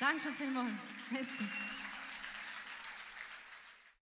Dankeschön vielmals. Merci.